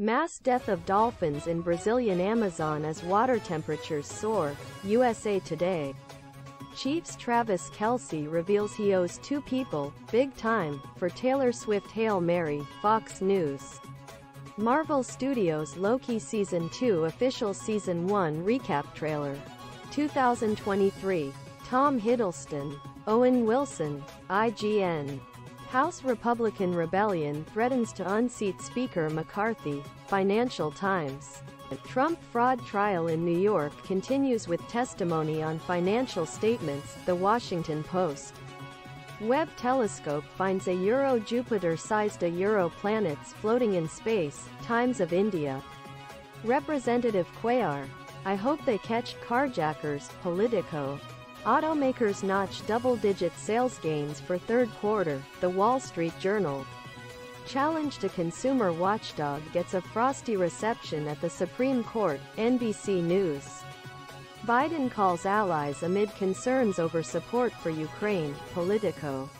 Mass death of dolphins in Brazilian Amazon as water temperatures soar. USA Today. Chiefs Travis Kelce reveals he owes two people, big time, for Taylor Swift Hail Mary, Fox News. Marvel Studios Loki Season 2 Official Season 1 Recap Trailer. 2023. Tom Hiddleston. Owen Wilson. IGN. House Republican rebellion threatens to unseat Speaker McCarthy. Financial Times. Trump fraud trial in New York continues with testimony on financial statements, The Washington Post. Webb telescope finds a Euro-Jupiter-sized a Euro planets floating in space, Times of India. Representative Cuellar. I hope they catch carjackers, Politico. Automakers notch double-digit sales gains for third quarter, The Wall Street Journal. Challenge to consumer watchdog gets a frosty reception at the Supreme Court, NBC News. Biden calls allies amid concerns over support for Ukraine, Politico.